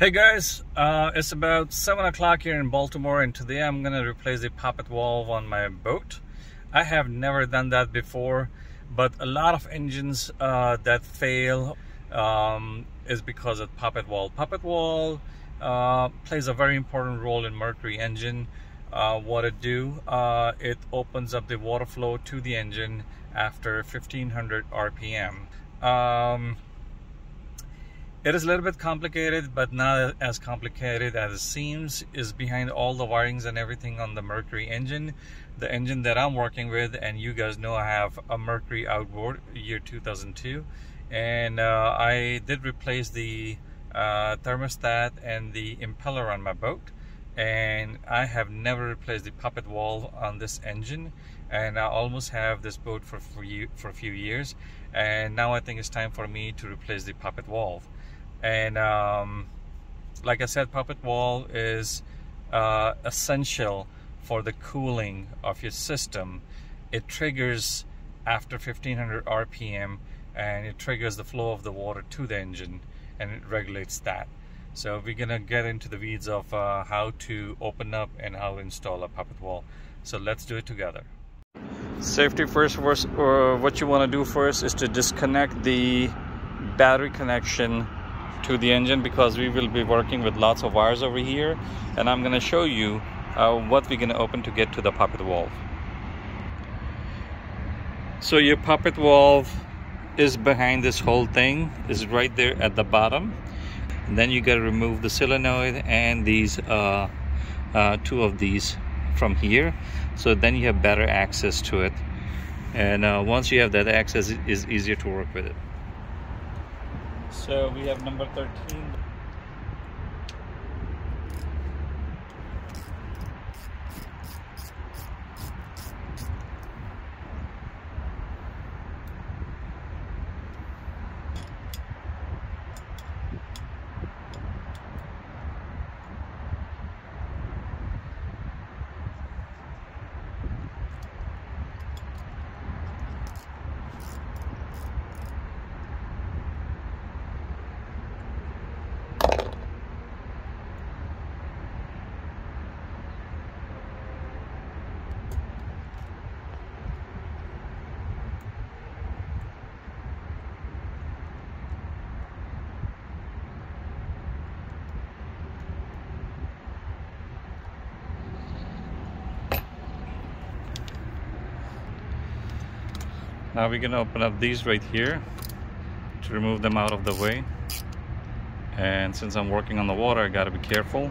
Hey guys, uh, it's about 7 o'clock here in Baltimore and today I'm to replace the poppet valve on my boat. I have never done that before, but a lot of engines uh, that fail um, is because of poppet valve. Poppet valve uh, plays a very important role in Mercury engine. Uh, what it do, uh, it opens up the water flow to the engine after 1500 RPM. Um, it is a little bit complicated, but not as complicated as it seems. Is behind all the wirings and everything on the Mercury engine. The engine that I'm working with, and you guys know I have a Mercury outboard, year 2002. And uh, I did replace the uh, thermostat and the impeller on my boat. And I have never replaced the poppet valve on this engine. And I almost have this boat for, for, for a few years. And now I think it's time for me to replace the poppet valve and um, like I said poppet valve is uh, essential for the cooling of your system. It triggers after 1500 RPM and it triggers the flow of the water to the engine and it regulates that. So we're gonna get into the weeds of uh, how to open up and how to install a poppet valve. so let's do it together. Safety first uh, what you want to do first is to disconnect the battery connection to the engine because we will be working with lots of wires over here and I'm going to show you uh, what we're going to open to get to the poppet valve. So your poppet valve is behind this whole thing, is right there at the bottom. And then you got to remove the solenoid and these uh, uh, two of these from here. So then you have better access to it. And uh, once you have that access, it is easier to work with it. So we have number 13. Now we're gonna open up these right here to remove them out of the way. And since I'm working on the water, I gotta be careful.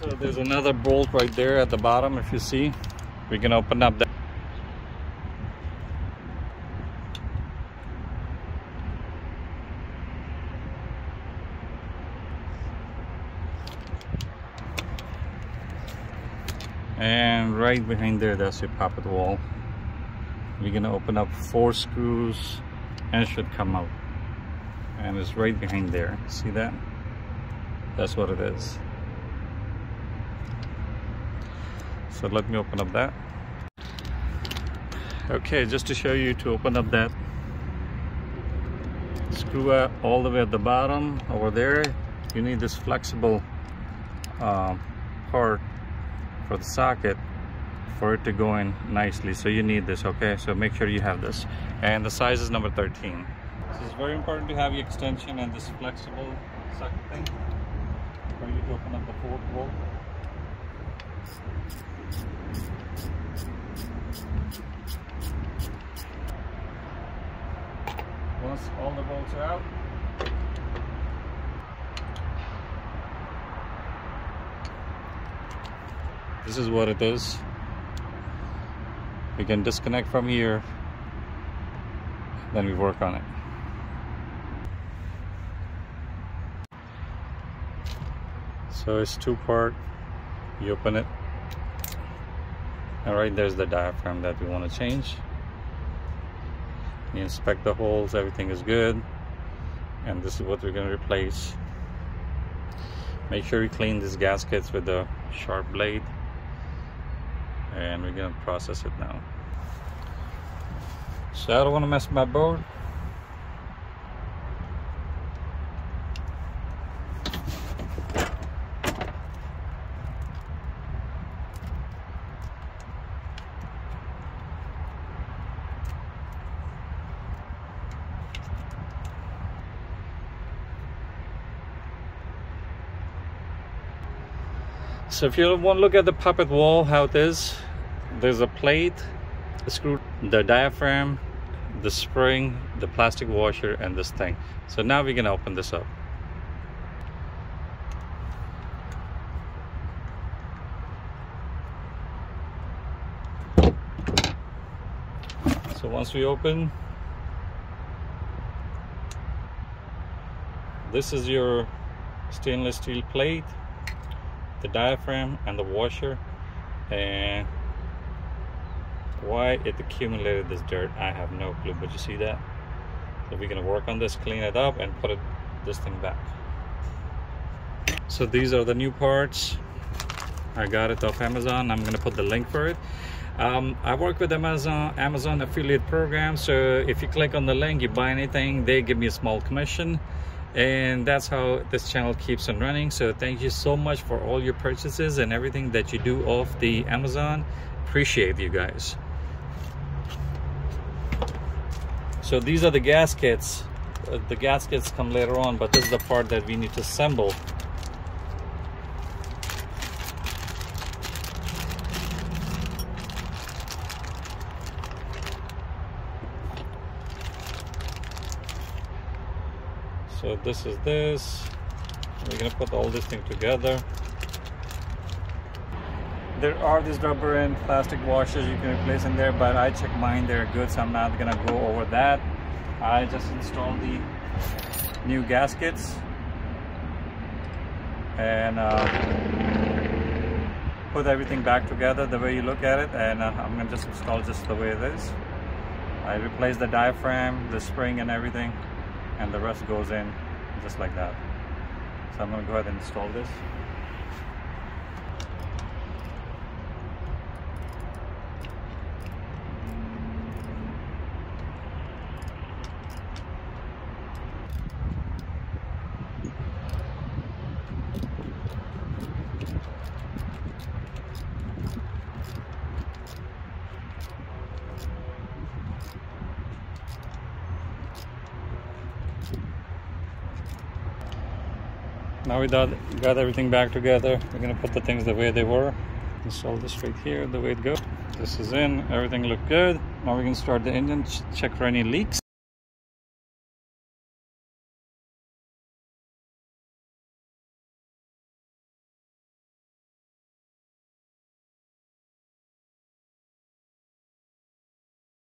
So there's another bolt right there at the bottom if you see. We can open up that. And right behind there, that's your poppet valve. We're gonna open up four screws and it should come out. And it's right behind there. See that? That's what it is. So let me open up that. Okay just to show you to open up that screw out all the way at the bottom over there you need this flexible uh, part for the socket for it to go in nicely. So you need this okay? So make sure you have this. And the size is number 13 This is very important to have the extension and this flexible sucker thing for you to open up the fourth bolt. Once all the bolts are out, this is what it is. We can disconnect from here, then we work on it. So it's two part, you open it, and right there's the diaphragm that we want to change. You inspect the holes, everything is good, and this is what we're going to replace. Make sure you clean these gaskets with a sharp blade and we're gonna process it now. So I don't want to mess my boat. So if you want to look at the poppet valve, how it is, there's a plate, a screw, the diaphragm, the spring, the plastic washer, and this thing. So now we can open this up. So once we open, this is your stainless steel plate, the diaphragm and the washer and why it accumulated this dirt I have no clue but you see that? So we're gonna work on this clean it up and put it this thing back. So these are the new parts. I got it off Amazon. I'm gonna put the link for it. Um, I work with Amazon Amazon affiliate program so if you click on the link you buy anything they give me a small commission and that's how this channel keeps on running. So thank you so much for all your purchases and everything that you do off the Amazon. Appreciate you guys. So these are the gaskets. Uh, the gaskets come later on but this is the part that we need to assemble so this is this. We're gonna put all this thing together. There are these rubber and plastic washers you can replace in there but I check mine they're good so I'm not gonna go over that. I just installed the new gaskets. And uh, put everything back together the way you look at it and uh, I'm gonna just install just the way it is. I replaced the diaphragm the spring and everything and the rest goes in just like that. So I'm going to go ahead and install this. Now we got, everything back together. We're gonna put the things the way they were. Install this right here the way it goes this is in everything looked good. Now we can start the engine check for any leaks